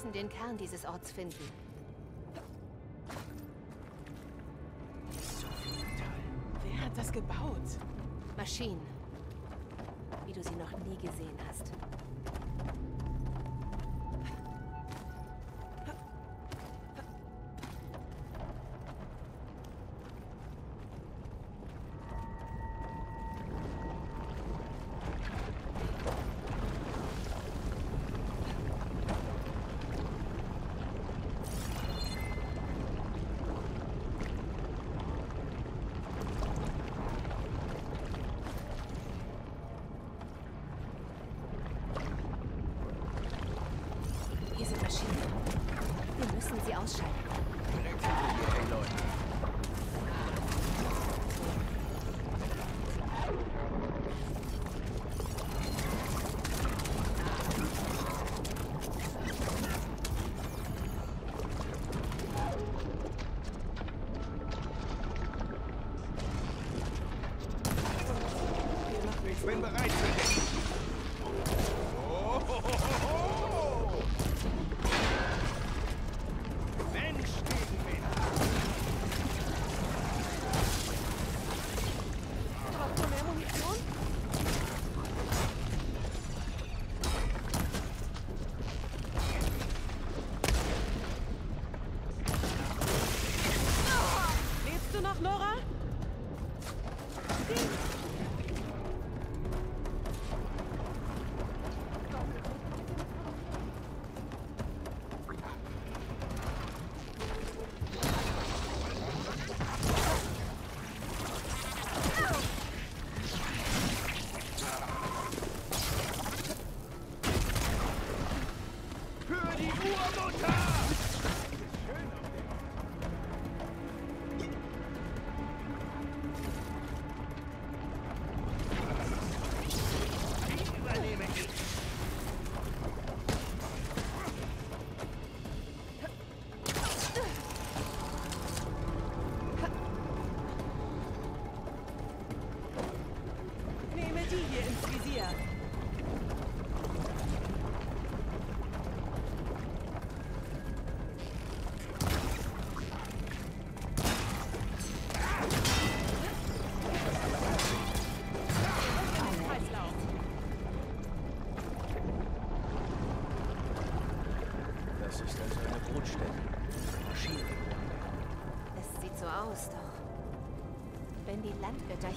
müssen den Kern dieses Orts finden. So viel Metall. Wer hat das gebaut? Maschinen. Wie du sie noch nie gesehen hast. Bereit für dich. Mensch gegen Mensch. Noch, Nora?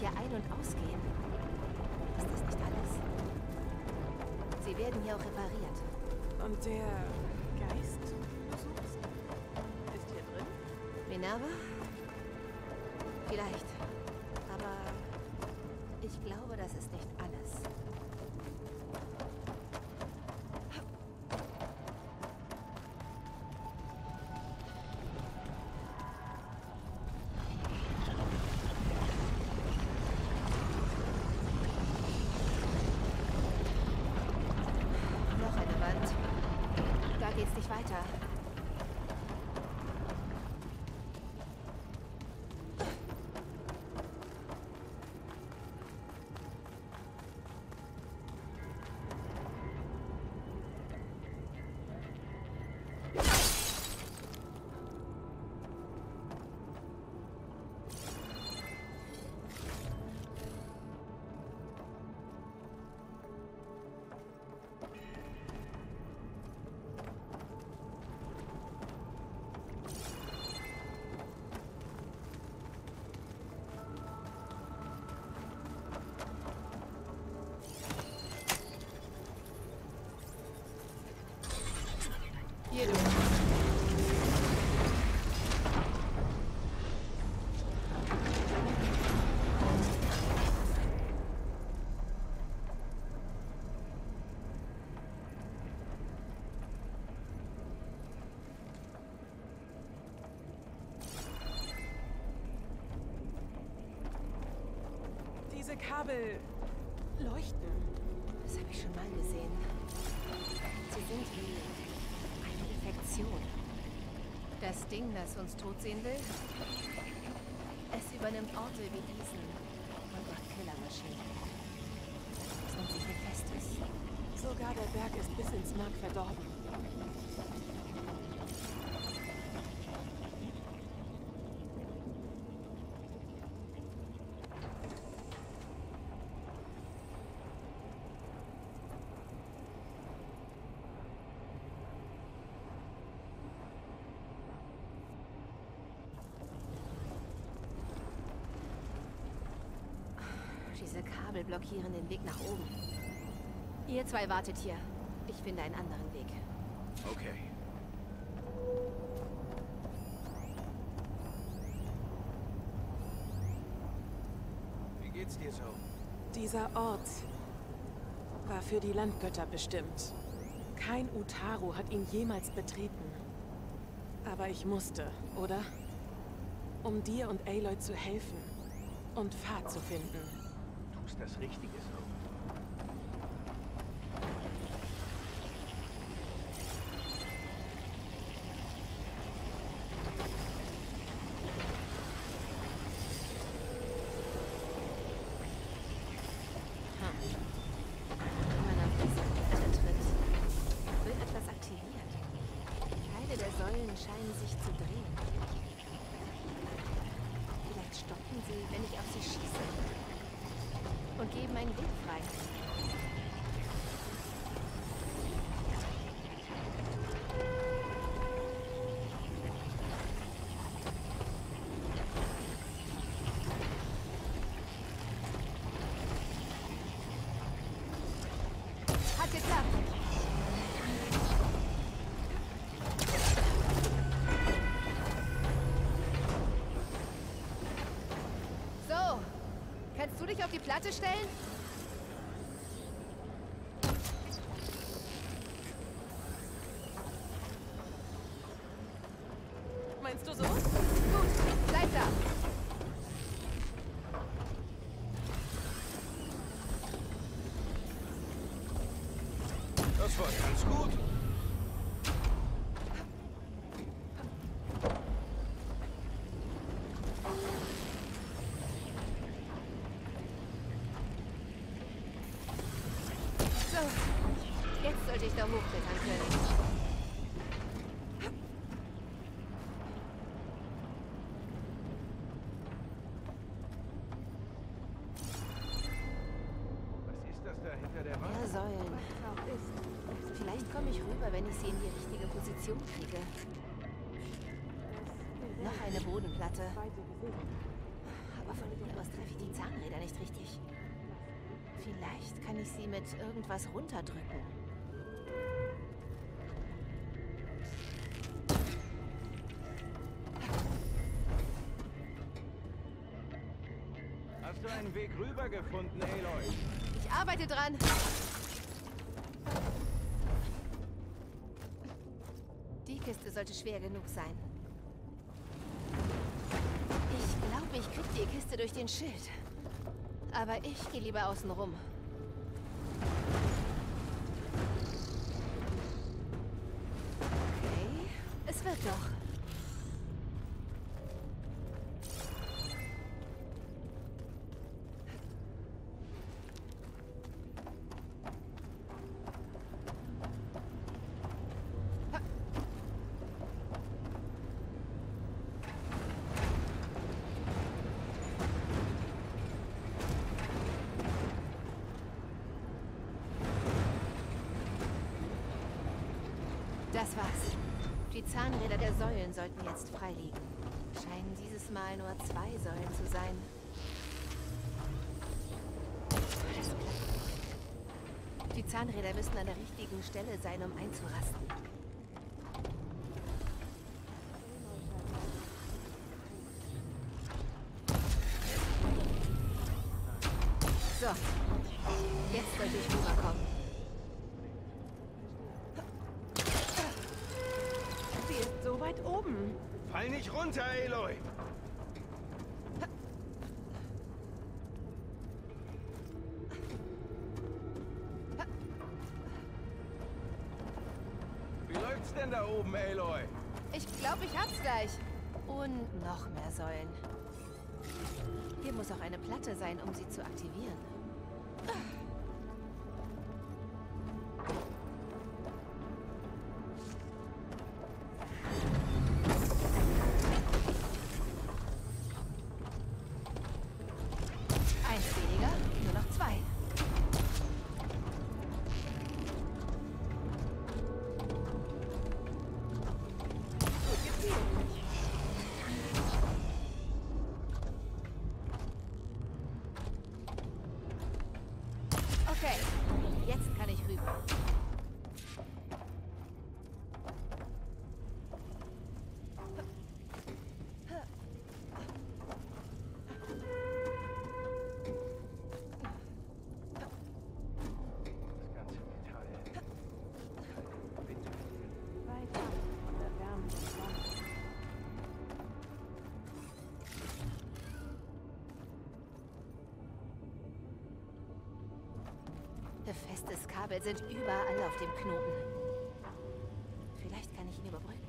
Hier ein- und ausgehen, ist das nicht alles. Sie werden hier auch repariert. Und der Geist? Ist hier drin? Minerva? Geht's nicht weiter. Diese Kabel leuchten. Das habe ich schon mal gesehen. Sie sind wie eine Infektion. Das Ding, das uns tot sehen will, es übernimmt Orte wie diesen und macht Killermaschinen. Es nennt sich Hephaestus. Sogar der Berg ist bis ins Mark verdorben. Diese Kabel blockieren den Weg nach oben. Ihr zwei wartet hier. Ich finde einen anderen Weg. Okay. Wie geht's dir so? Dieser Ort war für die Landgötter bestimmt. Kein Utaru hat ihn jemals betreten. Aber ich musste, oder? Um dir und Aloy zu helfen und Pfad zu finden. Tust das Richtige der Säulen scheinen sich zu drehen. Vielleicht stoppen sie, wenn ich auf sie schieße. Und geben einen Weg frei. Hat geklappt. So, dich auf die Platte stellen? Meinst du so? Gut, bleib da. Das war ganz gut. So, jetzt sollte ich da hochklettern können. Was ist das da hinter der Wand? Säulen. Vielleicht komme ich rüber, wenn ich sie in die richtige Position kriege. Noch eine Bodenplatte. Aber von hier aus treffe ich die Zahnräder nicht richtig. Vielleicht kann ich sie mit irgendwas runterdrücken. Einen Weg rüber gefunden, Aloy? Ich arbeite dran. Die Kiste sollte schwer genug sein. Ich glaube, ich krieg die Kiste durch den Schild. Aber ich gehe lieber außen rum. Okay, es wird doch. Die Zahnräder der Säulen sollten jetzt frei liegen. Scheinen dieses Mal nur zwei Säulen zu sein. Die Zahnräder müssen an der richtigen Stelle sein, um einzurasten. So, jetzt sollte ich rüberkommen. Sie ist so weit oben. Fall nicht runter, Aloy! Wie läuft's denn da oben, Aloy? Ich glaube, ich hab's gleich. Und noch mehr Säulen. Hier muss auch eine Platte sein, um sie zu aktivieren. Befestes Kabel sind überall auf dem Knoten. Vielleicht kann ich ihn überbrücken.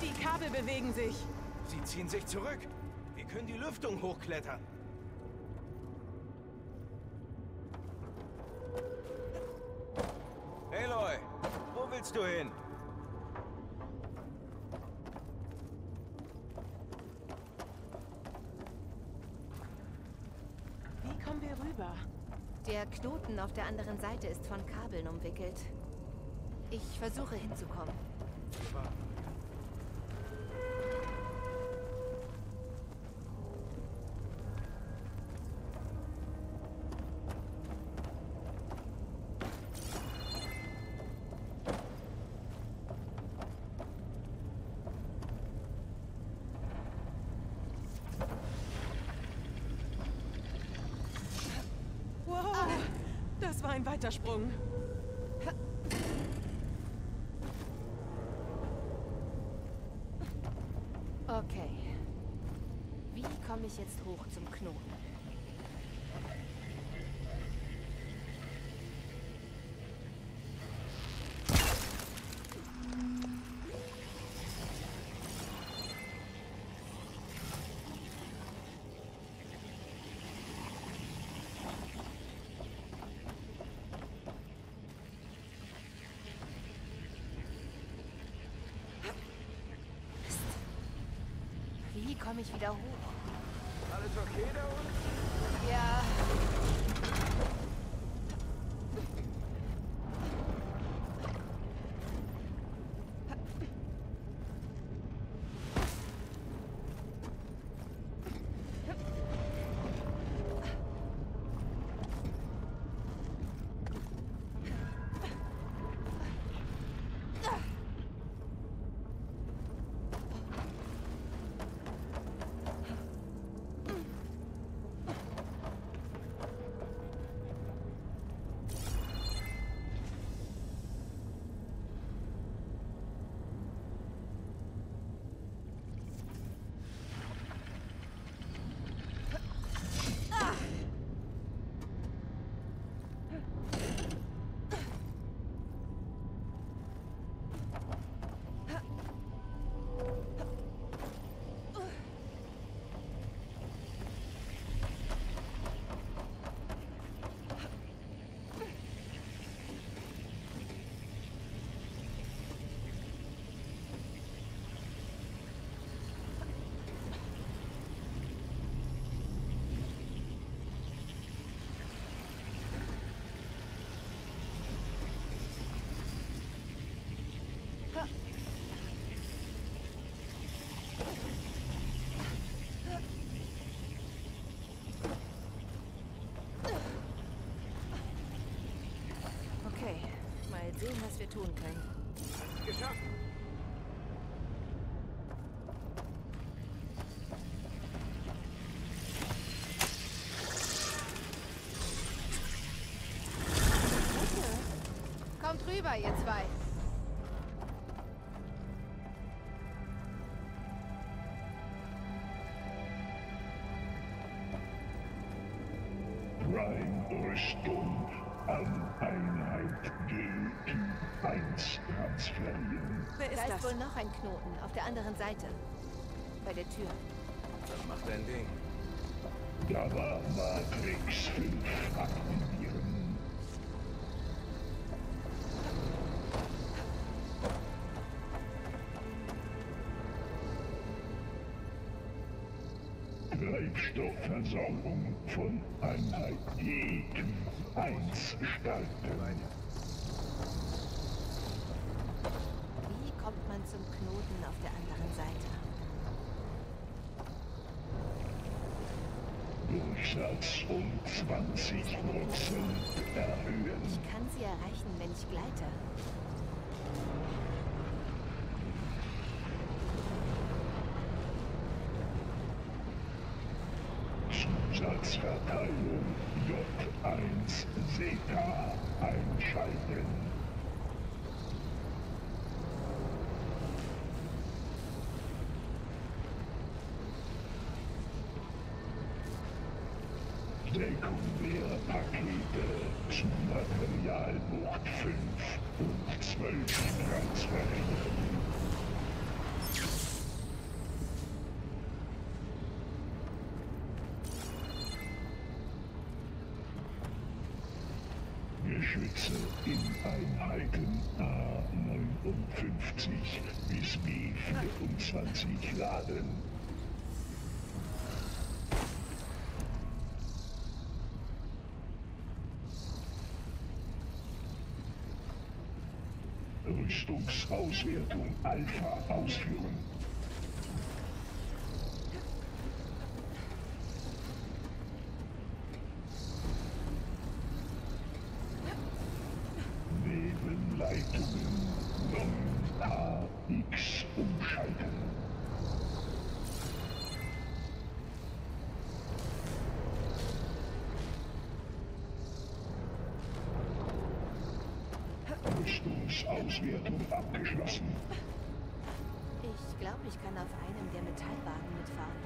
Die Kabel bewegen sich. Sie ziehen sich zurück. Wir können die Lüftung hochklettern. Aloy, wo willst du hin? Wie kommen wir rüber? Der Knoten auf der anderen Seite ist von Kabeln umwickelt. Ich versuche hinzukommen. Wow, das war ein Weitersprung. Okay. Wie komme ich jetzt hoch zum Knoten? Komme ich wieder hoch? Alles okay da unten? Ja. Okay, mal sehen, was wir tun können. Geschafft. Kommt rüber, ihr zwei. Wer Da ist ist das? wohl noch ein Knoten auf der anderen Seite. Bei der Tür. Dann mach dein Ding. Da war Matrix 5 aktivieren. Treibstoffversorgung von Einheit G1 starten. Durchsatz um 20 Prozent erhöhen. Ich kann sie erreichen, wenn ich gleite. Zusatzverteilung J1 Zeta einschalten. Sekundärpakete Materialbucht 5 und 12 transferieren. Geschütze in Einheiten A59 bis B24 laden. Rüstungsauswertung Alpha ausführen. Nebenleitungen Non-HX umschalten. Rüstungsauswertung abgeschlossen. Ich glaube, ich kann auf einem der Metallwagen mitfahren.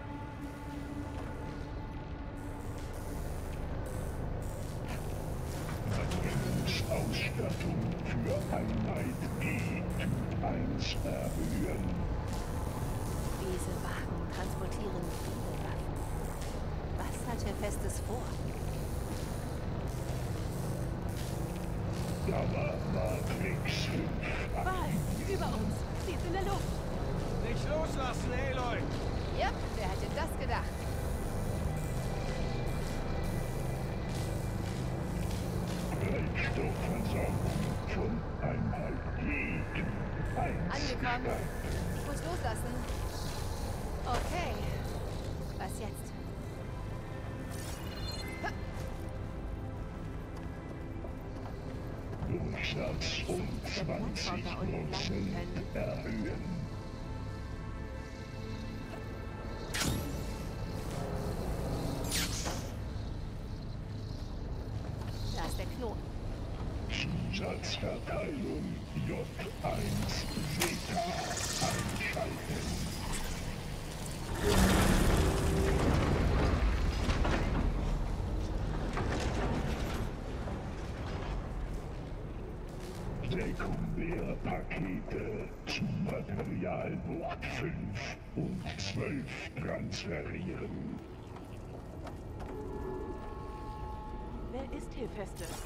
Verbrennungsausstattung für Einheit E Typ 1 erhöhen. Diese Wagen transportieren viele Waffen. Was hat Herr Festes vor? Gamma Matrix 5 Wal, über uns. Sie ist in der Luft. Nicht loslassen, Aloy! Yep, wer hätte das gedacht? Treibstoffversorgung von E 1 Angekommen. Ich muss loslassen. Okay. Was jetzt? Durchsatz um 20 Prozent erhöhen. Materialbucht 5 und 12 transferieren. Wer ist Hephaestus?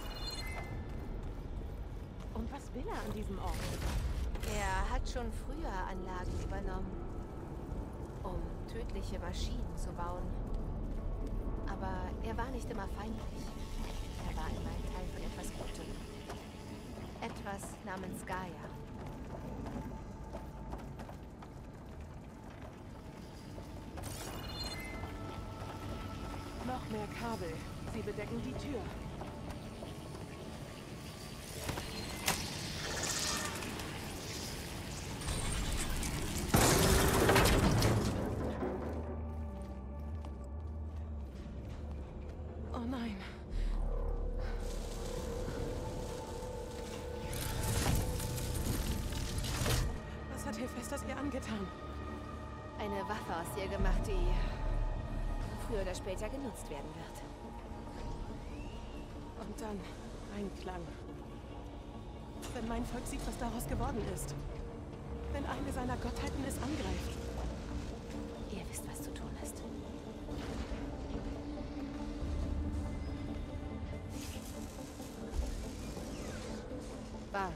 Und was will er an diesem Ort? Er hat schon früher Anlagen übernommen, um tödliche Maschinen zu bauen. Aber er war nicht immer feindlich. Er war immer ein Teil von etwas Gutem. Etwas namens Gaia. Mehr Kabel. Sie bedecken die Tür. Oh nein. Was hat Hephaestus ihr angetan? Eine Waffe aus ihr gemacht, die früher oder später genutzt werden wird. Und dann Einklang. Wenn mein Volk sieht, was daraus geworden ist. Wenn eine seiner Gottheiten es angreift. Ihr wisst, was zu tun ist. War.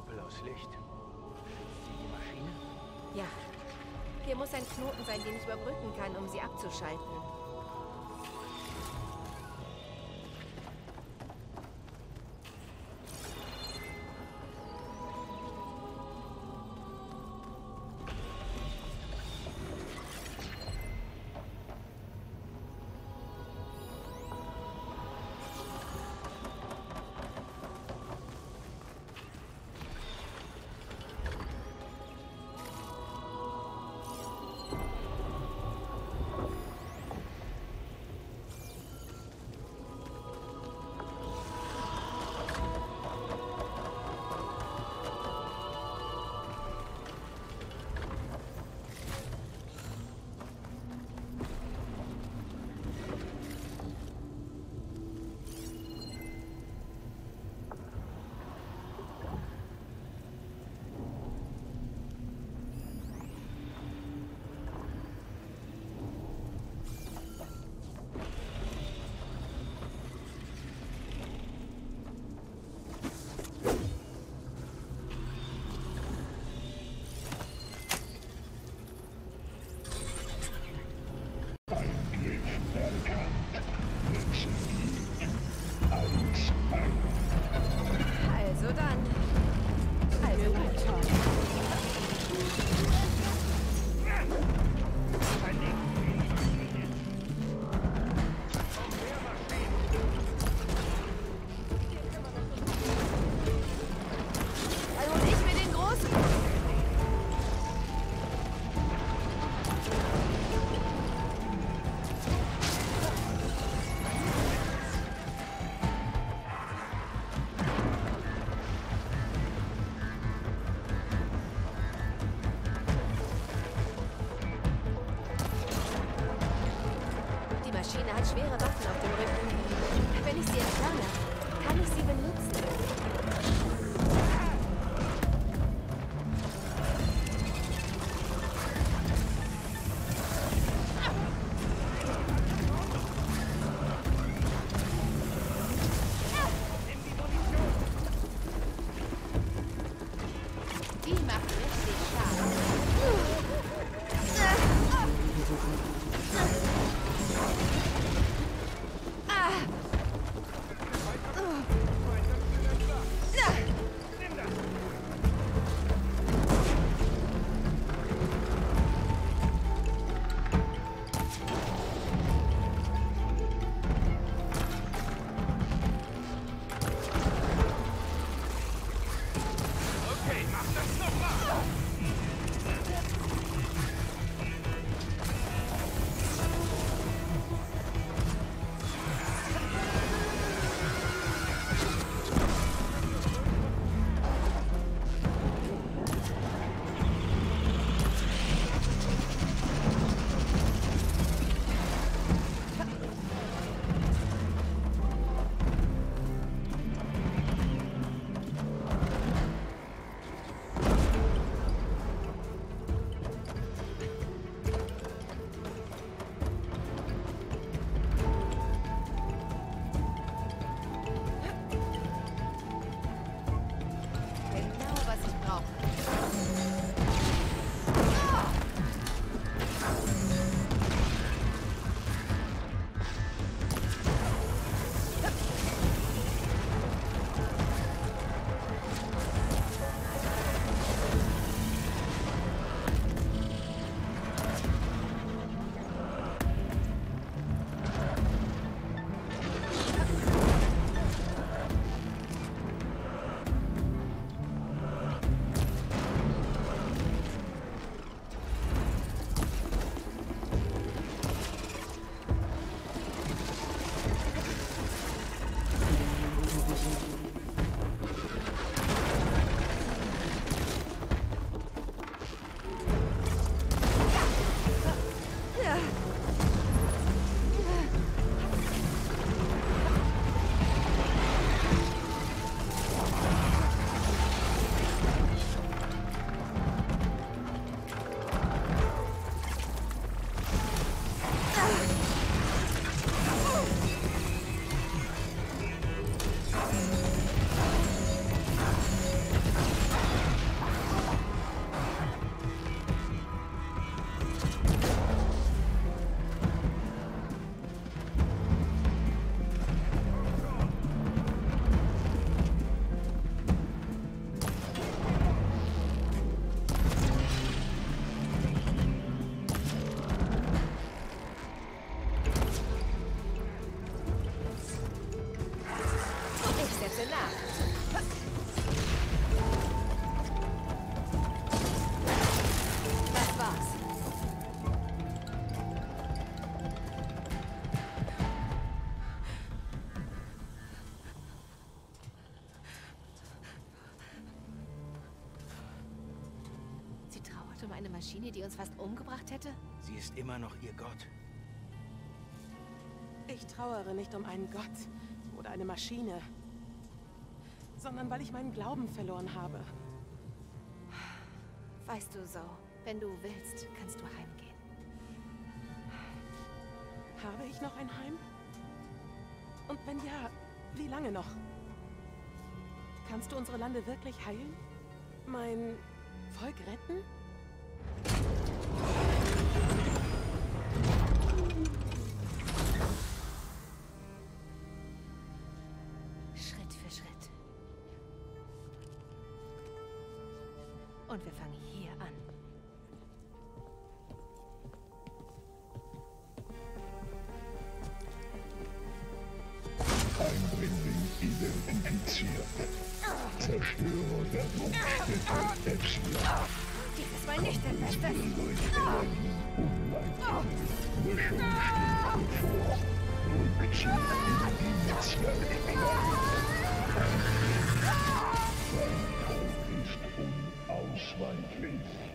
Blaues Licht. Sind Sie die Maschine? Ja. Hier muss ein Knoten sein, den ich überbrücken kann, um sie abzuschalten. Um eine Maschine, die uns fast umgebracht hätte? Sie ist immer noch ihr Gott. Ich trauere nicht um einen Gott oder eine Maschine, sondern weil ich meinen Glauben verloren habe. Weißt du so, wenn du willst, kannst du heimgehen. Habe ich noch ein Heim? Und wenn ja, wie lange noch? Kannst du unsere Lande wirklich heilen? Mein Volk retten? Und wir fangen hier an. Eindringling identifiziert. Zerstörer der Druckstätte Epsilon. Dieses Mal nicht der Beste. Mischung steht bevor. Rückzug in die Netzwerkplatte. Sein Tod ist unausweichlich.